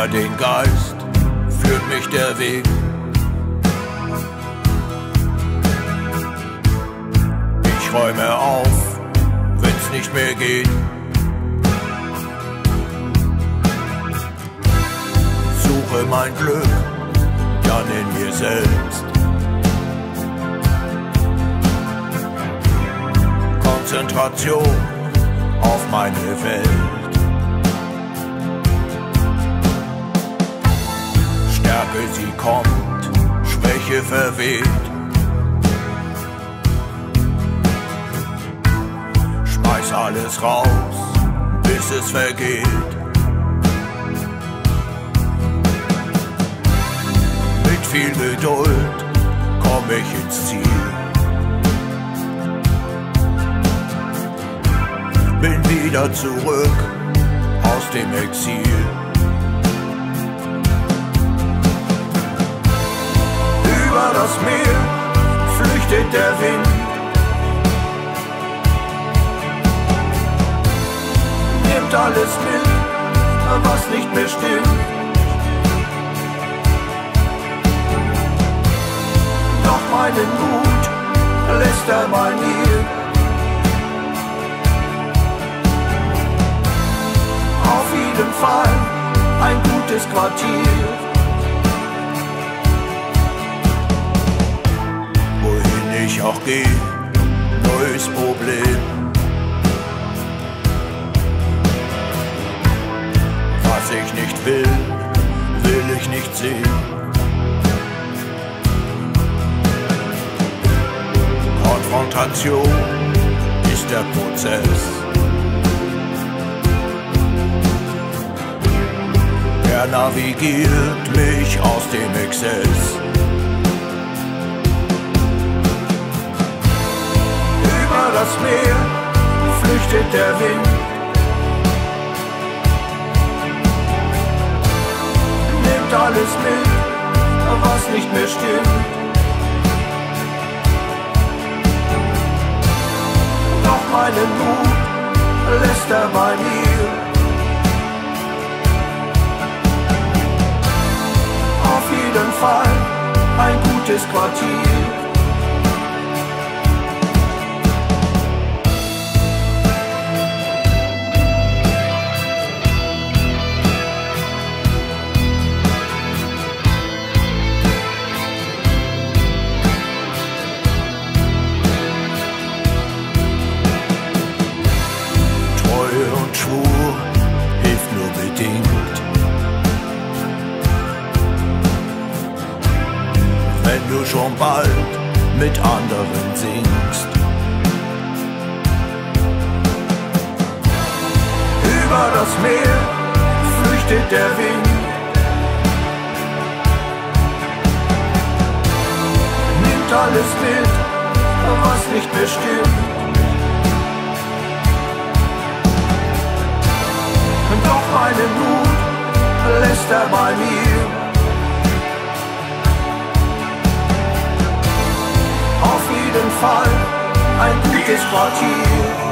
Über den Geist führt mich der Weg. Ich räume auf, wenn's nicht mehr geht. Suche mein Glück dann in mir selbst. Konzentration auf meine Welt. Stärke sie kommt, Schwäche verweht. Schmeiß alles raus, bis es vergeht. Mit viel Geduld komm ich ins Ziel. bin wieder zurück aus dem Exil. Über das Meer flüchtet der Wind. Nimmt alles mit, was nicht mehr stimmt. Doch meinen Mut lässt er bei mir. jeden Fall ein gutes Quartier. Ich auch gehe, neues Problem. Was ich nicht will, will ich nicht sehen. Konfrontation ist der Prozess. Er navigiert mich aus dem Exzess. Meer flüchtet der Wind. Nimmt alles mit, was nicht mehr stimmt. Doch meinen Mut lässt er bei mir. jeden Fall ein gutes Quartier. Wenn du schon bald mit anderen singst. Über das Meer flüchtet der Wind. Nimmt alles mit, was nicht bestimmt. Doch meinen Mut lässt er bei mir. Fall ein gutes Quartier.